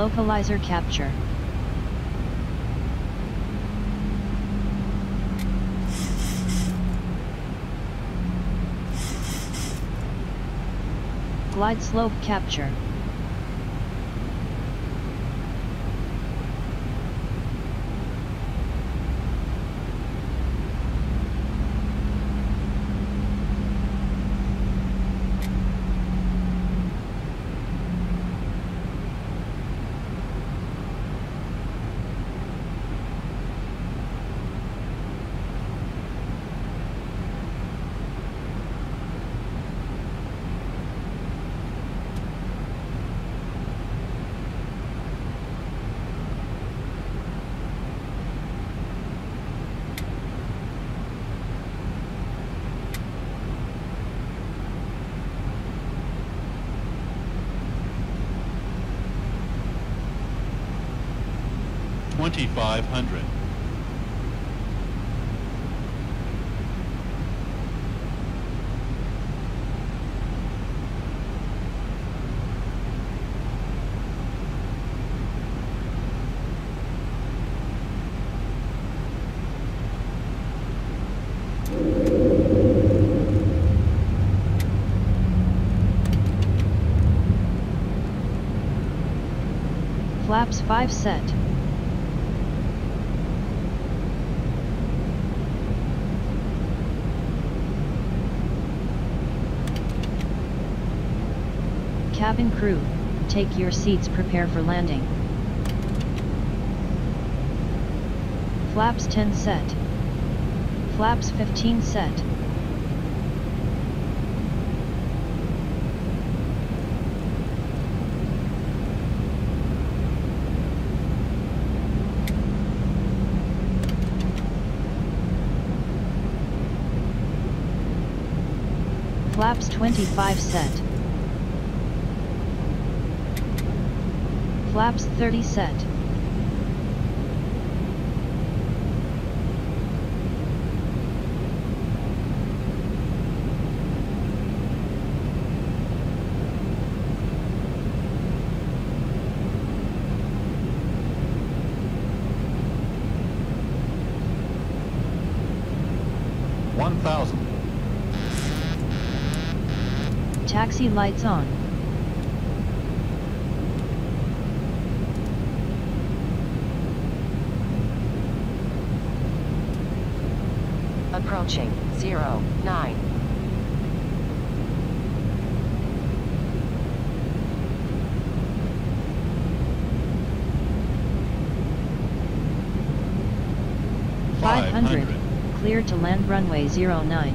Localizer capture. Glide slope capture. Twenty-five hundred. Flaps 5 set. Cabin crew, take your seats prepare for landing. Flaps 10 set. Flaps 15 set. Flaps 25 set. Flaps 30 set. One thousand. Taxi lights on. Approaching, zero, nine. Five hundred. Clear to land runway 09.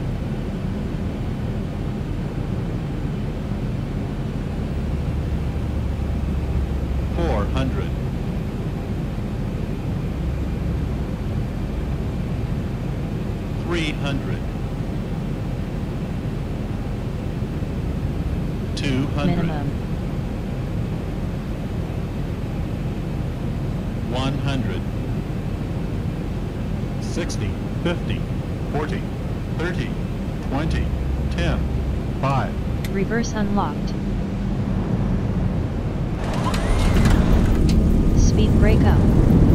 Four hundred. Hundred. Two hundred. Minimum. One hundred. Sixty, fifty, forty, thirty, twenty, ten, five, Reverse unlocked. Speed brake up.